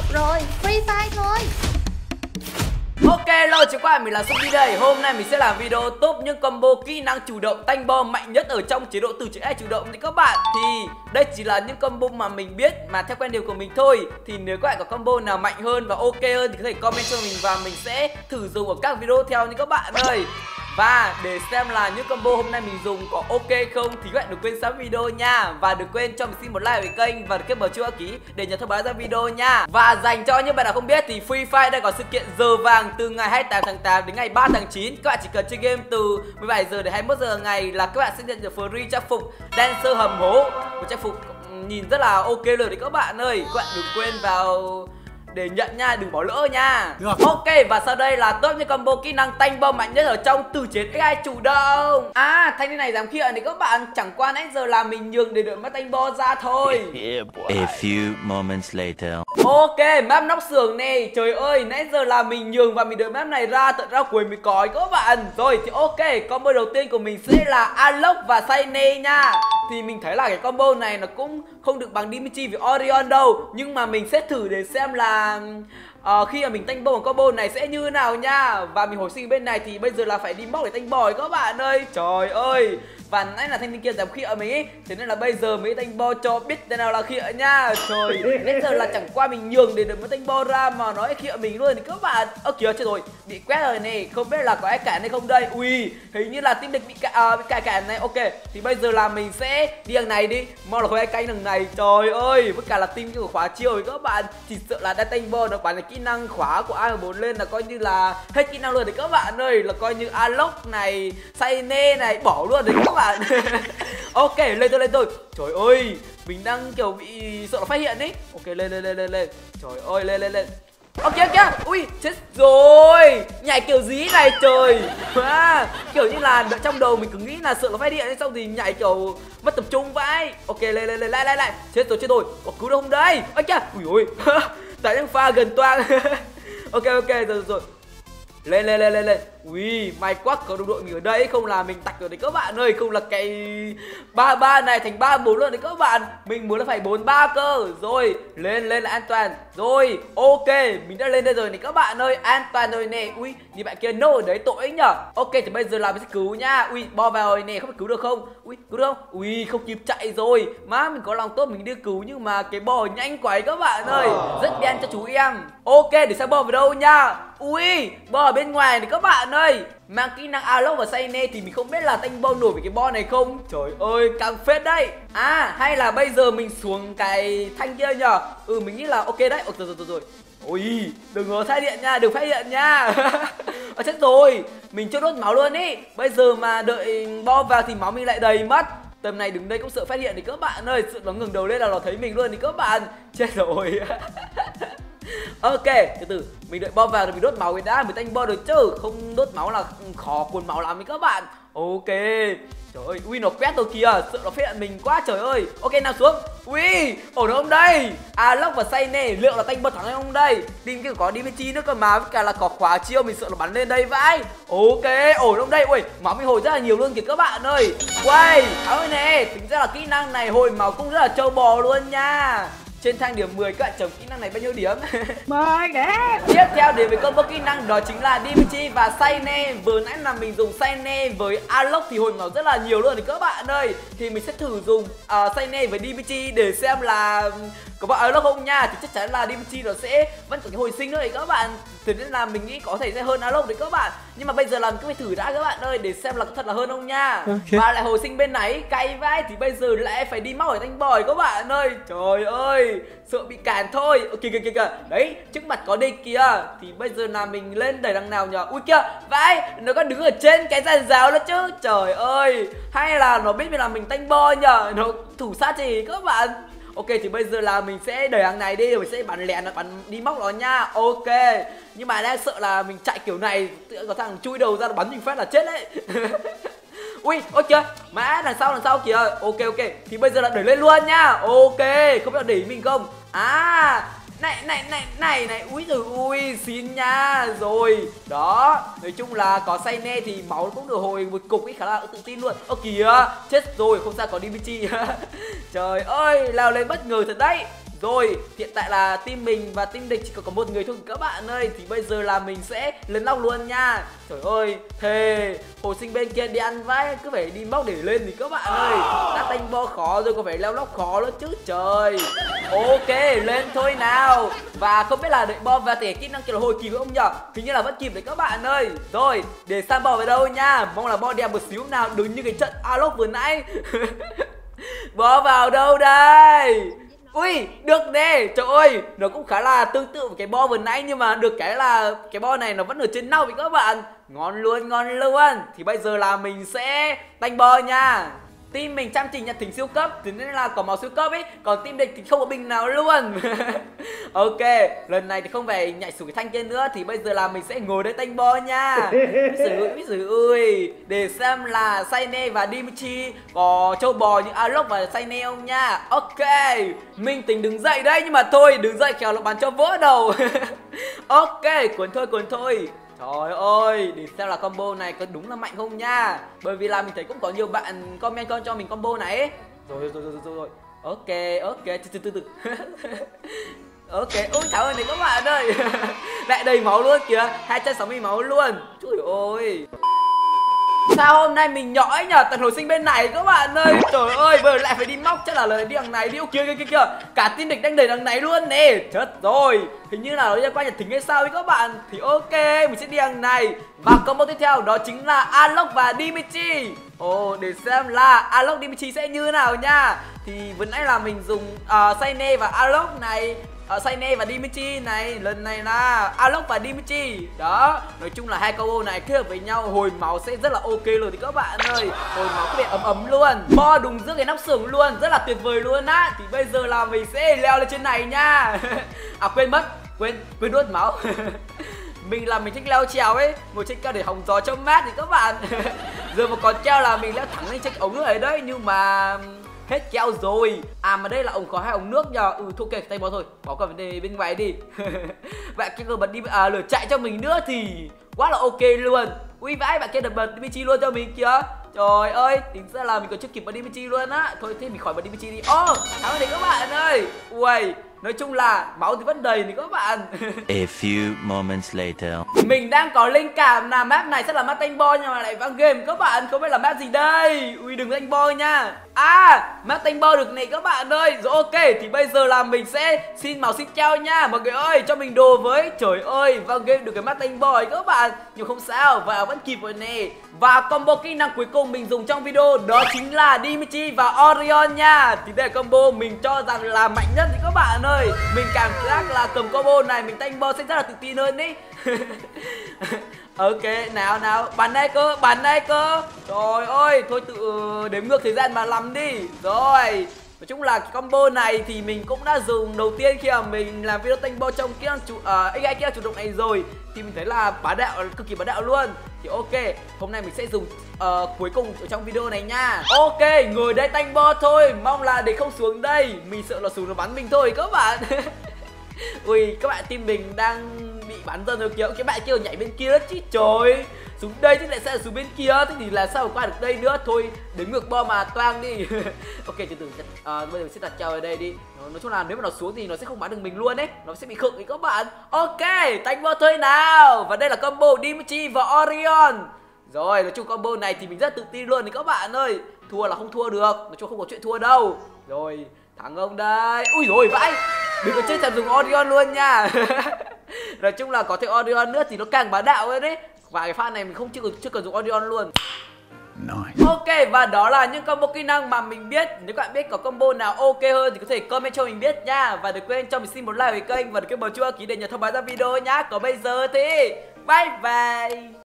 học rồi Free Fire thôi. Ok, hello chúng qua mình là Suki đây. Hôm nay mình sẽ làm video top những combo kỹ năng chủ động tanh bom mạnh nhất ở trong chế độ từ chữ E chủ động. Thì các bạn Thì đây chỉ là những combo mà mình biết mà theo quan điểm của mình thôi. Thì nếu các bạn có combo nào mạnh hơn và ok hơn thì có thể comment cho mình và mình sẽ thử dùng ở các video theo như các bạn ơi và để xem là những combo hôm nay mình dùng có ok không thì các bạn đừng quên xem video nha. Và đừng quên cho mình xin một like về kênh và kết mở chuông đăng ký để nhận thông báo ra video nha. Và dành cho những bạn nào không biết thì Free Fire đang có sự kiện giờ vàng từ ngày 28 tháng 8 đến ngày 3 tháng 9 Các bạn chỉ cần chơi game từ 17 giờ đến 21 giờ ngày là các bạn sẽ nhận được free trang phục Dancer hầm hố. Một trang phục nhìn rất là ok rồi đấy các bạn ơi. Các bạn đừng quên vào để nhận nha, đừng bỏ lỡ nha. Được. Ok và sau đây là top những combo kỹ năng tanh bom mạnh nhất ở trong từ chiến AI chủ động. À thanh niên này dám kiện thì các bạn chẳng qua nãy giờ là mình nhường để đợi mắt tanh bo ra thôi. A few moments later. Ok map nóc xưởng này. Trời ơi nãy giờ là mình nhường và mình đợi map này ra tận ra cuối mới có các bạn. Rồi thì ok combo đầu tiên của mình sẽ là Alok và Saine nha thì mình thấy là cái combo này nó cũng không được bằng Dimitri với Orion đâu. Nhưng mà mình sẽ thử để xem là uh, khi mà mình tanh bom combo này sẽ như nào nha. Và mình hồi sinh bên này thì bây giờ là phải đi móc để tanh bòi các bạn ơi. Trời ơi! Và nãy là thanh niên kia dám khịa mình ý Thế nên là bây giờ mấy thanh bo cho biết thế nào là khịa nha Trời Nãy giờ là chẳng qua mình nhường để được mới thanh bo ra mà nói khịa mình luôn. Thì các bạn Ơ kìa chết rồi Bị quét rồi này Không biết là có ai cản hay không đây. Ui Hình như là team địch bị cản à, bị cả cản này. Ok Thì bây giờ là mình sẽ đi đằng này đi. Mau là không ai canh đằng này. Trời ơi Với cả là team của khóa chiêu thì các bạn Chỉ sợ là đã thanh bo nó bán cái kỹ năng khóa của ai bốn lên là coi như là hết kỹ năng luôn. Thì các bạn ơi Là coi như Alok này say nê này bỏ luôn. Đấy các bạn Ok lên tôi lên tôi. Trời ơi Mình đang kiểu bị sợ nó phát hiện ấy Ok lên lên lên lên lên. Trời ơi lên lên lên. Ok ok. Ui chết rồi. Nhảy kiểu gì này trời. À, Kiểu như là trong đầu mình cứ nghĩ là sợ nó phát hiện Xong thì nhảy kiểu mất tập trung vậy Ok lên lên lên lại lại lại. Chết rồi chết rồi. Có cứu được không đây? Ôi kìa Ui ôi. Tại những pha gần toang. Ok ok rồi rồi, rồi lên lên lên lên lên. Ui may quá có đồng đội mình ở đây. Không là mình tạch rồi đấy các bạn ơi không là cái ba ba này thành ba bốn luôn đấy các bạn. Mình muốn là phải bốn ba cơ. Rồi lên lên là an toàn. Rồi ok mình đã lên đây rồi này các bạn ơi an toàn rồi nè. Ui nhìn bạn kia nô ở đấy tội nhở. Ok thì bây giờ là mình sẽ cứu nha. Ui bo vào rồi nè không phải cứu được không? Ui cứu được không? Ui không kịp chạy rồi. Má mình có lòng tốt mình đi cứu nhưng mà cái bò nhanh quá ấy các bạn ơi. Rất đen cho chú em. Ok để xem bò vào đâu nha ui bò ở bên ngoài này các bạn ơi. Mang kỹ năng Alok và Sayne thì mình không biết là tanh bo nổi với cái bo này không? Trời ơi càng phết đấy. À hay là bây giờ mình xuống cái thanh kia nhở ừ mình nghĩ là ok đấy. Ôi, rồi rồi rồi. Rồi ôi đừng có phát hiện nha đừng phát hiện nha. À, chết rồi. Mình chưa đốt máu luôn ý. Bây giờ mà đợi bo vào thì máu mình lại đầy mất tầm này đứng đây cũng sợ phát hiện thì các bạn ơi sự nó ngừng đầu lên là nó thấy mình luôn thì các bạn. Chết rồi. ok, từ từ. Mình đợi bom vào rồi mình đốt máu cái đã, mình tanh bom được chứ. Không đốt máu là khó cuốn máu lắm với các bạn. Ok. Trời ơi ui nó quét tôi kìa. Sợ nó phát hiện mình quá, trời ơi. Ok, nào xuống. Ui, ổn không đây? À, Alok và say nè. Liệu là tanh bom thắng hay không đây? Tin kia có dimitri nữa cơ mà, với cả là có khóa chiêu, mình sợ nó bắn lên đây vãi. Ok, ổn không đây? Ui, máu mình hồi rất là nhiều luôn kìa các bạn ơi. Quay áo nè. Tính ra là kỹ năng này hồi máu cũng rất là trâu bò luôn nha trên thang điểm 10 các bạn chồng kỹ năng này bao nhiêu điểm? Mời đẹp Tiếp theo đến với combo kỹ năng đó chính là Dimitri và Sayne Vừa nãy là mình dùng Sayne với Alok thì hồi máu rất là nhiều luôn. Thì các bạn ơi Thì mình sẽ thử dùng uh, Sayne với Dimitri để xem là có bạn Alok không nha? Thì chắc chắn là Dimitri nó sẽ vẫn có cái hồi sinh nữa thì các bạn. Thế nên là mình nghĩ có thể sẽ hơn Alok đấy các bạn. Nhưng mà bây giờ là mình cứ phải thử đã các bạn ơi Để xem là có thật là hơn không nha. Ok. Và lại hồi sinh bên này cay vãi Thì bây giờ lại phải đi mau ở thanh bòi các bạn ơi. Trời ơi Sợ bị cản thôi. Ơ, kìa kìa kìa Đấy trước mặt có địch kìa. Thì bây giờ là mình lên đẩy đằng nào nhở Ui kìa vãi Nó còn đứng ở trên cái giàn giáo đó chứ. Trời ơi Hay là nó biết mình là mình tanh bo nhở Nó thủ sát gì các bạn Ok thì bây giờ là mình sẽ đẩy hàng này đi Mình sẽ bắn lẹn nó bắn đi móc nó nha. Ok. Nhưng mà đang sợ là mình chạy kiểu này tự có thằng chui đầu ra nó bắn mình phát là chết đấy. Ui, ôi kìa. Mã đằng sau đằng sau kìa. Ok ok. Thì bây giờ là đẩy lên luôn nha. Ok Không biết là đẩy mình không? À này này này này này ui rồi ui xin nha. Rồi, đó, nói chung là có say ne thì máu cũng được hồi một cục ấy, khá là tự tin luôn. Ơ kìa, chết rồi, không sao có dimitri trời ơi, lao lên bất ngờ thật đấy. Rồi, hiện tại là team mình và team địch chỉ còn có một người thôi các bạn ơi. Thì bây giờ là mình sẽ lấn lóc luôn nha. Trời ơi, thề Hồi sinh bên kia đi ăn vãi cứ phải đi móc để lên thì các bạn ơi. Đã tanh bo khó rồi còn phải leo lóc khó nữa chứ trời. Ok, lên thôi nào. Và không biết là đợi bo và thể kỹ năng kiểu hồi kịp không nhở? Hình như là vẫn kịp đấy các bạn ơi. Rồi, để sang bo về đâu nha? Mong là bo đẹp một xíu nào Đừng như cái trận Alok vừa nãy. Bo vào đâu đây? Ui, được nè, trời ơi, nó cũng khá là tương tự với cái bo vừa nãy Nhưng mà được cái là cái bo này nó vẫn ở trên nóc với các bạn. Ngon luôn, ngon luôn. Thì bây giờ là mình sẽ đánh bo nha. Team mình chăm chỉ nhận thỉnh siêu cấp Thế nên là có máu siêu cấp ấy. Còn team địch thì không có bình nào luôn. Ok, Lần này thì không phải nhảy xuống cái thanh kia nữa, Thì bây giờ là mình sẽ ngồi đây tanh bo nha. Biết sử ơi Để xem là Saine và Dimitri Có châu bò như Alok và Saine không nha. Ok, Mình tính đứng dậy đấy Nhưng mà thôi, đứng dậy khéo nó bắn cho vỡ đầu. Ok, cuốn thôi cuốn thôi. Trời ơi, để xem là combo này có đúng là mạnh không nha. Bởi vì là mình thấy cũng có nhiều bạn comment con cho mình combo này ấy. Rồi rồi rồi rồi rồi. Ok, ok, từ từ từ từ. Ok, ôi cháu ơi này các bạn ơi. Lại đầy máu luôn kìa. 260 máu luôn. Trời ơi. Sao hôm nay mình nhõi nhờ tận hồi sinh bên này các bạn ơi? Trời ơi bây giờ lại phải đi móc chắc là lời đi đằng này đi kia kia kia kia. Cả tin địch đang đẩy đằng này luôn nè. Chết rồi. Hình như là nó liên quan nhà thính hay sao ấy các bạn? Thì ok mình sẽ đi đằng này. Và combo tiếp theo đó chính là Alok và Dimitri. Ồ để xem là Alok Dimitri sẽ như nào nha. Thì vừa nãy là mình dùng uh, Saine và Alok này. Ờ, uh, Saine và Dimitri này lần này là Alok và Dimitri. Đó nói chung là hai combo này kết hợp với nhau hồi máu sẽ rất là ok luôn thì các bạn ơi. Hồi máu có thể ấm ấm luôn bo đùng giữa cái nắp xưởng luôn rất là tuyệt vời luôn á. Thì bây giờ là mình sẽ leo lên trên này nha. À quên mất quên quên đốt máu. Mình là mình thích leo trèo ấy một trên cao để hòng gió cho mát thì các bạn. Giờ một con treo là mình leo thẳng lên chiếc ống rồi đấy nhưng mà hết keo rồi. À mà đây là ống có hai ống nước nhờ. Ừ thôi kệ tay bỏ thôi. Bỏ qua vấn đề bên ngoài đi. Bạn kia còn bật đi à, lửa chạy cho mình nữa thì quá là ok luôn. Ui vãi bạn kia đập bật đi chi luôn cho mình kìa. Trời ơi, tính ra là mình còn chưa kịp bật đi luôn á. Thôi thế mình khỏi bật đi đi. Ô, oh, thắng rồi các bạn ơi. Ui, Nói chung là máu thì vẫn đầy thì các bạn. A few moments later. Mình đang có linh cảm là map này sẽ là map tanh bo nhưng mà lại vang game các bạn. Không biết là map gì đây. Ui đừng tanh bo nha À Martin bo được này các bạn ơi. Rồi ok, thì bây giờ là mình sẽ xin màu xin trao nha. Mọi người ơi, cho mình đồ với. Trời ơi vào game được cái Martin Bo ấy các bạn. Nhưng không sao, và vẫn kịp rồi nè. Và combo kỹ năng cuối cùng mình dùng trong video đó chính là Dimitri và Orion nha. Thì đây là combo mình cho rằng là mạnh nhất thì các bạn ơi. Mình cảm giác là cầm combo này mình tanh bo sẽ rất là tự tin hơn ý. Ok, nào nào, bắn đây cơ, bắn đây cơ. Trời ơi, thôi tự ờ, đếm ngược thời gian mà làm đi. Rồi Nói chung là cái combo này thì mình cũng đã dùng đầu tiên khi mà mình làm video tanh bo trong kỹ năng chủ ờ, uh, AI kỹ năng chủ động này rồi. Thì mình thấy là bá đạo cực kỳ bá đạo luôn. Thì ok hôm nay mình sẽ dùng uh, cuối cùng ở trong video này nha. Ok ngồi đây tanh bo thôi. Mong là để không xuống đây. Mình sợ là xuống nó bắn mình thôi các bạn. Ui các bạn tin mình đang bắn ra rồi kìa cái bạn kia nhảy bên kia đó chứ trời. Xuống đây thì lại sẽ xuống bên kia thế thì là sao qua được đây nữa? Thôi đến ngược bo mà toang đi. Ok từ từ à, bây giờ mình sẽ đặt treo ở đây đi. Nói chung là nếu mà nó xuống thì nó sẽ không bắn được mình luôn đấy nó sẽ bị khựng ý các bạn. Ok tanh vô thôi nào. Và đây là combo Dimitri và Orion. Rồi nói chung combo này thì mình rất tự tin luôn thì các bạn ơi. Thua là không thua được. Nói chung không có chuyện thua đâu. Rồi thắng ông đây. Ui rồi vãi. Đừng có chết thèm dùng Orion luôn nha. nói chung là có thêm Orion nữa thì nó càng bá đạo hơn đấy. Và cái pha này mình không chưa chưa cần dùng Orion luôn. Nice. Ok và đó là những combo kỹ năng mà mình biết. Nếu các bạn biết có combo nào ok hơn thì có thể comment cho mình biết nha. Và đừng quên cho mình xin một like với kênh và đừng quên bấm chuông ký để nhận thông báo ra video nhá. Còn bây giờ thì bye bye